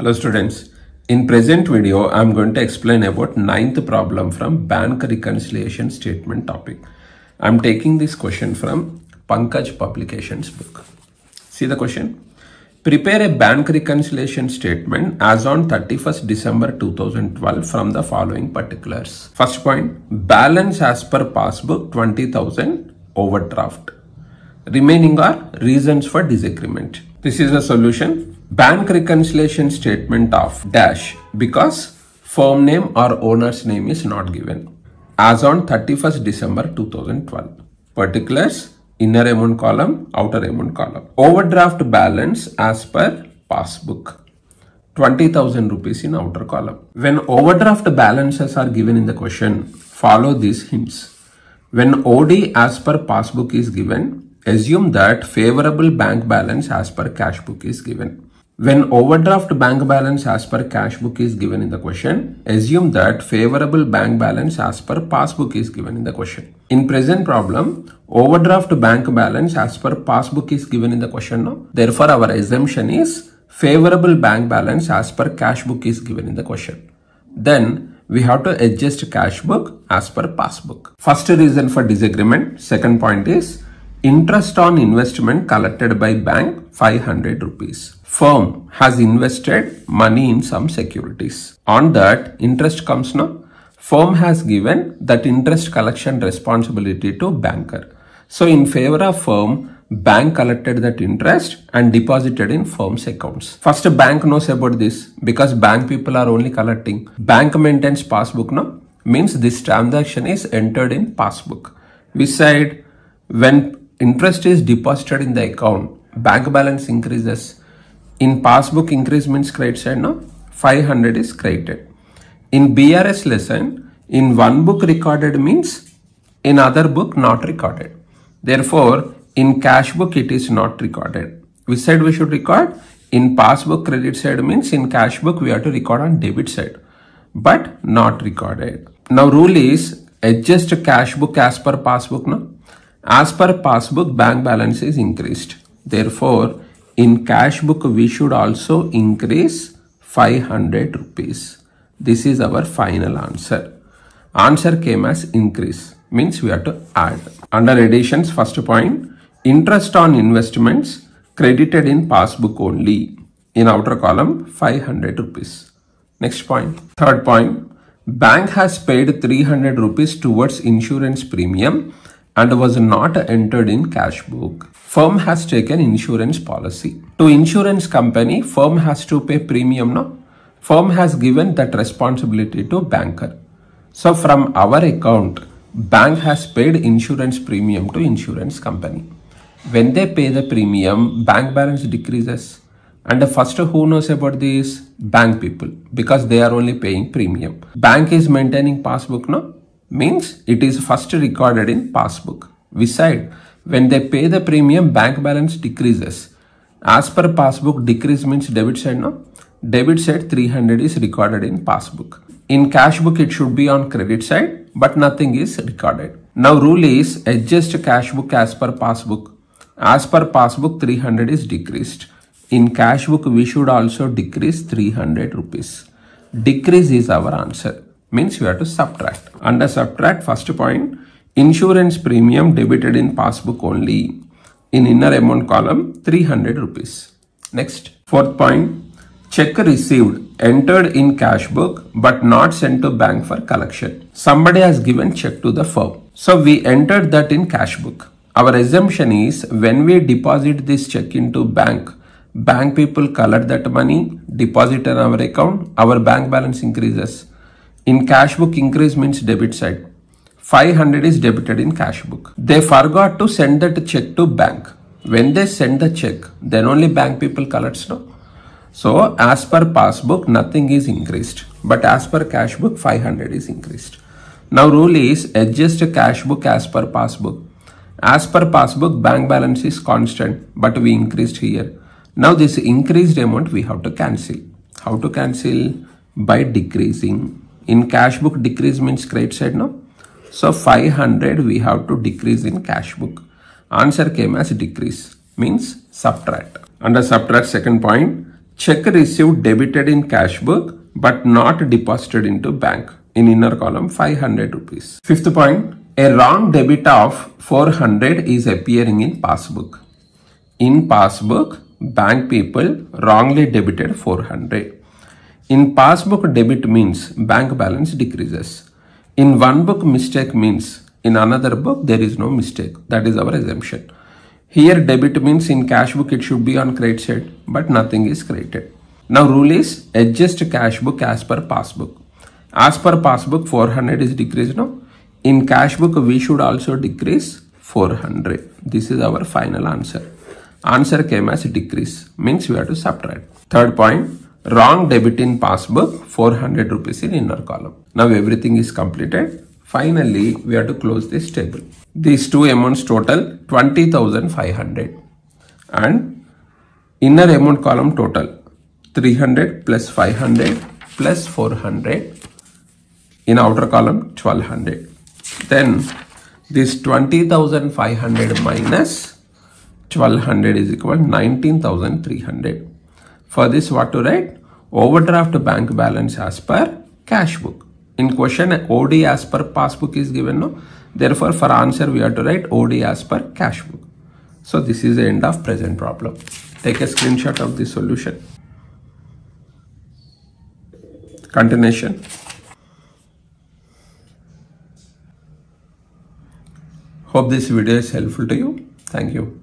Hello students. In present video, I am going to explain about ninth problem from bank reconciliation statement topic. I am taking this question from Pankaj Publications book. See the question. Prepare a bank reconciliation statement as on 31st December 2012 from the following particulars. First point, balance as per passbook 20,000 overdraft. Remaining are reasons for disagreement. This is a solution. Bank reconciliation statement of dash because firm name or owner's name is not given. As on 31st December 2012. Particulars inner amount column, outer amount column. Overdraft balance as per passbook. 20,000 rupees in outer column. When overdraft balances are given in the question, follow these hints. When OD as per passbook is given, assume that favorable bank balance as per cash book is given. When overdraft bank balance as per cash book is given in the question, assume that favorable bank balance as per passbook is given in the question. In present problem, overdraft bank balance as per passbook is given in the question. No? Therefore, our assumption is favorable bank balance as per cash book is given in the question. Then we have to adjust cash book as per passbook. First reason for disagreement. Second point is interest on investment collected by bank 500 rupees. Firm has invested money in some securities. On that interest comes now firm has given that interest collection responsibility to banker. So in favor of firm bank collected that interest and deposited in firm's accounts. First bank knows about this because bank people are only collecting. Bank maintains passbook now means this transaction is entered in passbook. We said when interest is deposited in the account, bank balance increases. In passbook increase means credit side, no? 500 is credited. In BRS lesson, in one book recorded means in other book not recorded. Therefore, in cash book it is not recorded. We said we should record in passbook credit side means in cash book we have to record on debit side but not recorded. Now rule is adjust cash book as per passbook no as per passbook, bank balance is increased. Therefore, in cash book, we should also increase 500 rupees. This is our final answer. Answer came as increase. Means we have to add. Under additions, first point, interest on investments credited in passbook only. In outer column, 500 rupees. Next point. Third point, bank has paid 300 rupees towards insurance premium and was not entered in cash book. Firm has taken insurance policy. To insurance company, firm has to pay premium, no? Firm has given that responsibility to banker. So from our account, bank has paid insurance premium to insurance company. When they pay the premium, bank balance decreases. And the first who knows about this? Bank people because they are only paying premium. Bank is maintaining passbook, no? Means it is first recorded in passbook. Beside, when they pay the premium, bank balance decreases. As per passbook, decrease means debit side, no? Debit side 300 is recorded in passbook. In cash book, it should be on credit side, but nothing is recorded. Now rule is adjust cash book as per passbook. As per passbook, 300 is decreased. In cash book, we should also decrease 300 rupees. Decrease is our answer means you have to subtract. Under subtract first point, insurance premium debited in passbook only. In inner amount column, 300 rupees. Next, fourth point, check received entered in cash book but not sent to bank for collection. Somebody has given check to the firm. So we entered that in cash book. Our assumption is when we deposit this check into bank, bank people collect that money, deposit in our account, our bank balance increases in cash book increase means debit side. 500 is debited in cash book. They forgot to send that check to bank. When they send the check, then only bank people collects no. So as per passbook, nothing is increased. But as per cash book, 500 is increased. Now rule is adjust cash book as per passbook. As per passbook, bank balance is constant, but we increased here. Now this increased amount we have to cancel. How to cancel? By decreasing in cash book decrease means credit side no so 500 we have to decrease in cash book answer came as decrease means subtract under subtract second point check received debited in cash book but not deposited into bank in inner column 500 rupees. Fifth point, a wrong debit of 400 is appearing in passbook. In passbook, bank people wrongly debited 400. In passbook debit means bank balance decreases. In one book mistake means in another book there is no mistake. That is our assumption. Here debit means in cash book it should be on credit side but nothing is credited. Now rule is adjust cash book as per passbook. As per passbook 400 is decreased now. In cash book we should also decrease 400. This is our final answer. Answer came as decrease means we have to subtract. Third point wrong debit in passbook 400 rupees in inner column. Now everything is completed. Finally we have to close this table. These two amounts total 20,500 and inner amount column total 300 plus 500 plus 400 in outer column 1200 then this 20500 minus 1200 is equal 19300 for this what to write overdraft bank balance as per cash book in question OD as per passbook is given no Therefore, for answer, we have to write OD as per cash book. So this is the end of present problem. Take a screenshot of the solution. Continuation. Hope this video is helpful to you. Thank you.